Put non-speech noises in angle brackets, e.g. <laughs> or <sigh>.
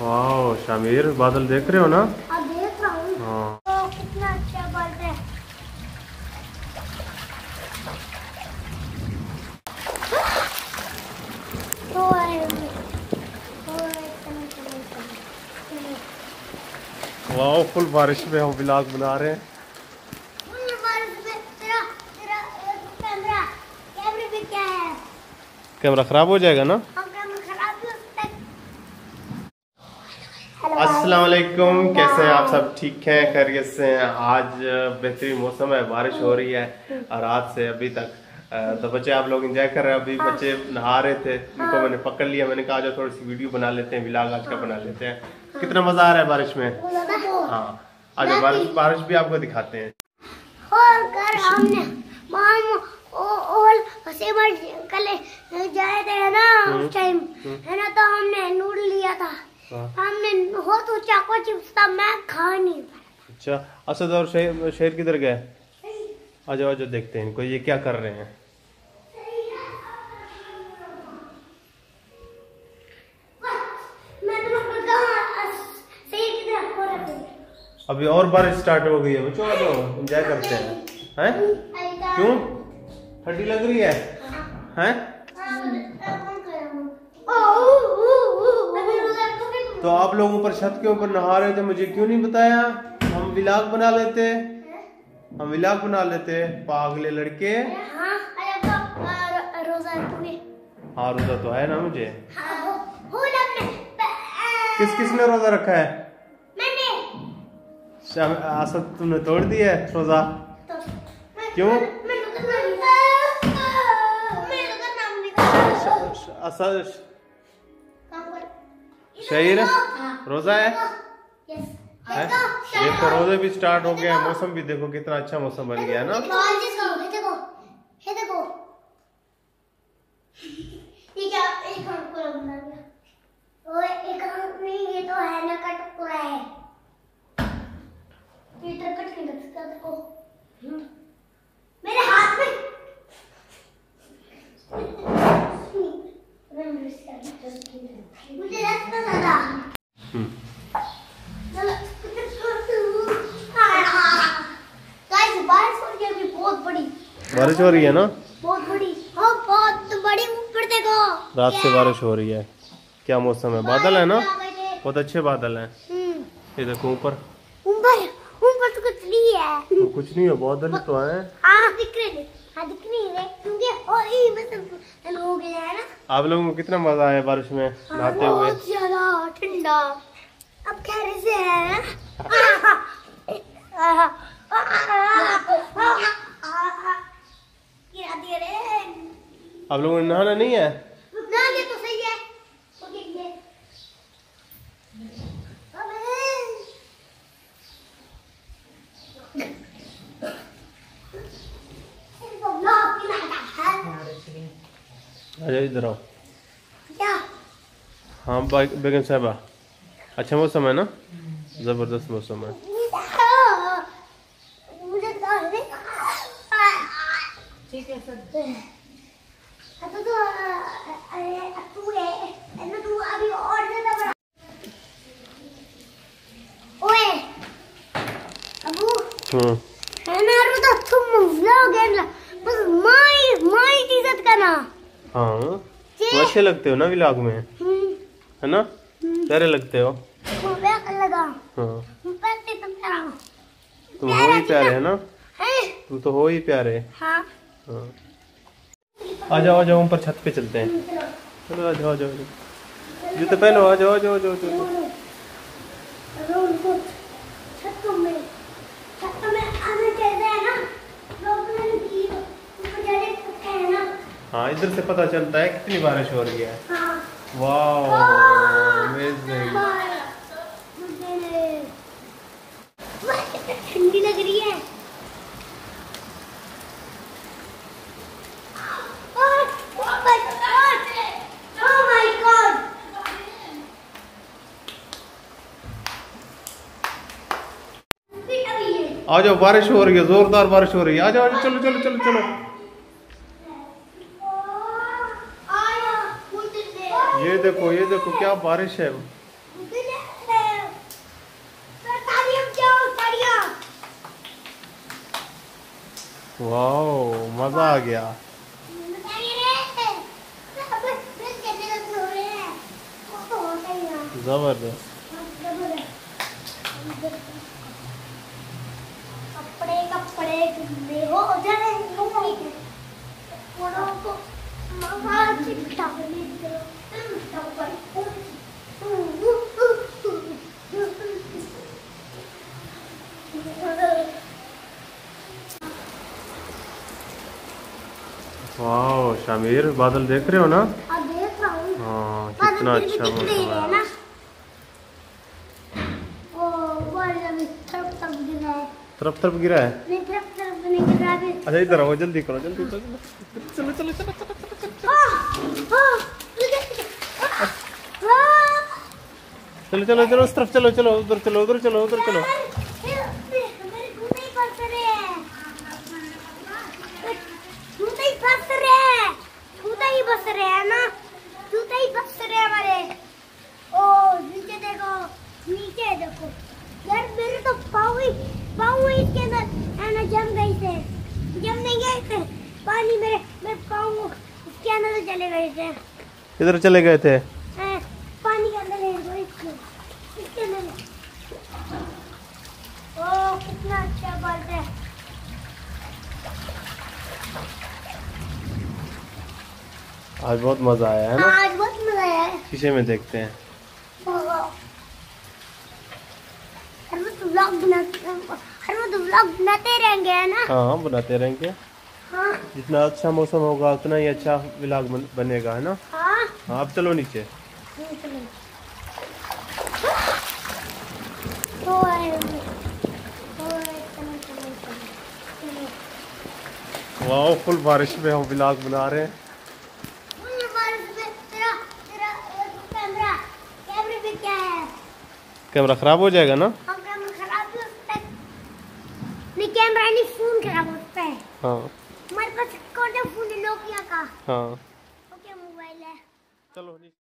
वाह शामिर बादल देख रहे हो ना? अब देख रहा हूँ। हाँ। तो कितना अच्छा है। तो है तो है वाह फुल बारिश में हम व्लॉग बना रहे हैं। मुझे बारिश में तेरा तेरा कैमरा है? खराब हो जाएगा ना हम कैमरा खराब भी हो सकता है अस्सलाम वालेकुम कैसे हैं आप सब? ठीक हैं? खैरियत से हैं? आज बेहतरीन मौसम है बारिश हो रही है और रात से अभी तक तो बच्चे आप लोग एंजॉय कर रहे हैं? अभी बच्चे नहा रहे थे उनको मैंने पकड़ लिया मैंने कहा जो थोड़ी सी वीडियो बना लेते हैं व्लॉग आज का बना लेते हैं। कितना मज़ा आ रहा है बारिश में? हाँ। आज बारिश बारिश भी आपको दिखाते हैं और कर हमने माम ओ ओल हसे बार कल जाए थे ना उस टाइम है ना तो हमने नूड लिया था हाँ। हमने हो तो चाको चिप्स था मैं खा नहीं पाया अच्छा असद और शेर किधर गए? आ जाओ आ देखते हैं इनको, ये क्या कर रहे हैं? अभी और बारिश स्टार्ट हो गई है बच्चों जाओ एंजॉय करते हैं। हैं? क्यों? ठंडी लग रही है? हैं? तो आप लोग ऊपर छत के ऊपर नहा रहे थे, मुझे क्यों नहीं बताया? विलाग बना लेते हम विलाग बना लेते पागले लड़के। हाँ रोजा तो है ना मुझे। किस किस ने रोजा रखा है? शाम- आसद तुमने तोड़ दिया है रोजा? क्यों? असद शहीर रोजा है? है? तो रोज़े भी स्टार्ट हो गया हैं मौसम भी देखो कितना अच्छा मौसम बन गया है ना? ये देखो ये <laughs> क्या एक हमको बना दिया ओए एक हम नहीं ये तो है ना का टुकड़ा है। ये तो कट नहीं लग सकता देखो मेरे हाथ में मुझे रास्ता लगा हम्म। गाइस बारिश हो रही है अभी बहुत बड़ी बारिश हो रही है ना बहुत बड़ी हाँ बहुत बड़ी ऊपर देखो रात से बारिश हो रही है क्या मौसम है बादल है ना है। बहुत अच्छे बादल हैं हम्म, ये देखो ऊपर ऊपर ऊपर तो कुछ नहीं है कुछ नहीं है बादल तो हैं हाँ दिख रहे थे हाँ दिख नहीं रहे क्योंकि और ये मतलब हो गया है ना आप लोगों को कितना मज़ा आया बारिश में हाँ, नहाते हुए ठंडा अब खैर से है आहा, आहा, आहा, आप लोगों ने नहाना नहीं है? तो सही है। है अच्छा इधर आओ। हाँ बेगम साहबा अच्छा मौसम है ना? ज़बरदस्त मौसम है मुझे तो नहीं ठीक है सर। तो तो तू है ना? तू अभी और ज़्यादा बड़ा ओए अबू। हम्म है ना रो तो तुम व्लॉग है ना? बस माई माई इज़्ज़त करना। हाँ। तुम अच्छे लगते हो ना व्लॉग में? हम्म। है ना? प्यारे लगते हो? हाँ। पैसे तो मेरा तुम हो ही प्यारे है ना? है। तुम तो हो ही प्यारे। हाँ। हाँ। आ जाओ आ जाओ ऊपर छत पे चलते हैं। चलो आ जाओ आ जाओ जूते पहनो आ जाओ आ जाओ आ जाओ हैं हैं हाँ इधर से पता चलता है कितनी बारिश हो रही है। हाँ। वाह ठंडी लग रही है। आ जाओ बारिश हो रही है, जोरदार बारिश हो रही है। आ जाओ चलो चलो चलो चलो। ये देखो ये देखो, क्या बारिश है। वाओ, मज़ा आ गया। ज़बरदस्त। हो तो वाह शामिर बादल देख रहे हो ना? देख रहा हूँ। हाँ कितना अच्छा मौसम है है। तरफ़ तरफ़ गिरा है। अच्छा इधर आओ, जल्दी करो, जल्दी चलो चलो चलो चलो चलो चलो उस तरफ़ चलो चलो, उधर चलो उधर चलो उधर चलो। नीचे देखो नीचे देखो। यार, मेरे तो पाँव ही पाँव ही इसके अंदर है ना जम गई थे जम नहीं गए थे पानी मेरे मेरे पाँव इसके अंदर चले गए थे। इधर चले गए थे? पानी के अंदर इसके अंदर। ओ कितना अच्छा है। आज बहुत मज़ा आया है ना? हाँ, आज बहुत मज़ा आया है। शीशे में देखते हैं? बनाते हर वक्त व्लॉग बनाते रहेंगे है ना? हाँ बनाते रहेंगे। हाँ। जितना अच्छा मौसम होगा उतना ही अच्छा व्लॉग बन, बनेगा है ना? हाँ। हाँ अब चलो नीचे। तो। तो। वाह फुल बारिश में हम व्लॉग बना रहे हैं। मुझे बारिश में तेरा तेरा कैमरा कैमरे में क्या है? कैमरा खराब हो जाएगा ना हम कैमरा खराब भी हो सकता है नहीं कैमरा नहीं फ़ोन खराब हो सकता है। हमारे पास कौन सा फ़ोन है? नोकिया का। हाँ। ओके मोबाइल है। चलो